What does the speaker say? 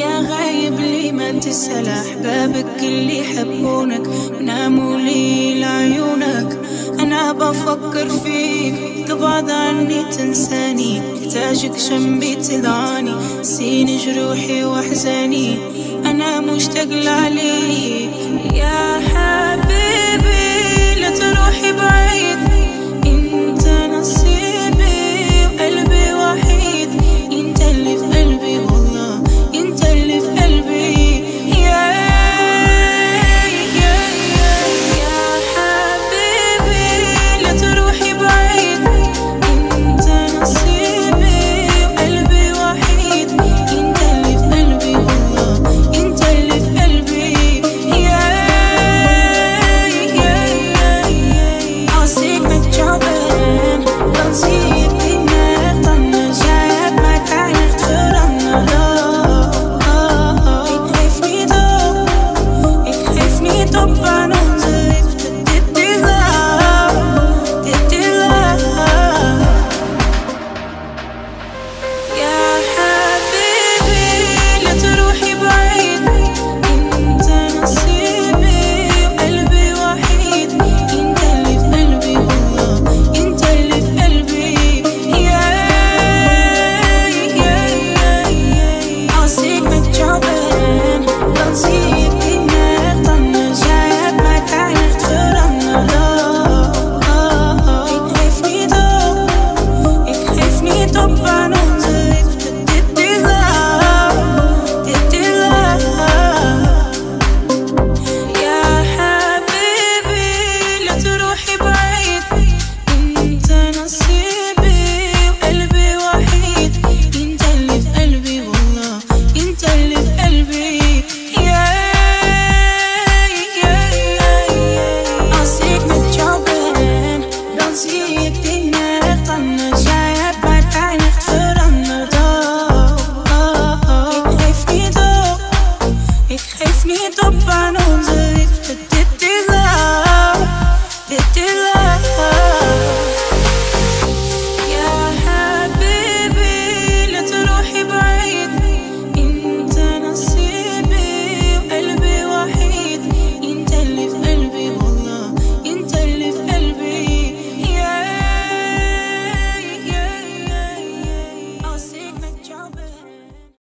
يا غايب لي ما تسأل أحبابك اللي يحبونك وناموا لي لعيونك. أنا بفكر فيك تبعد عني تنساني. محتاجك جنبي تدعاني. سين جروحي وأحزاني. أنا مشتاق لعليك. I know. Vanos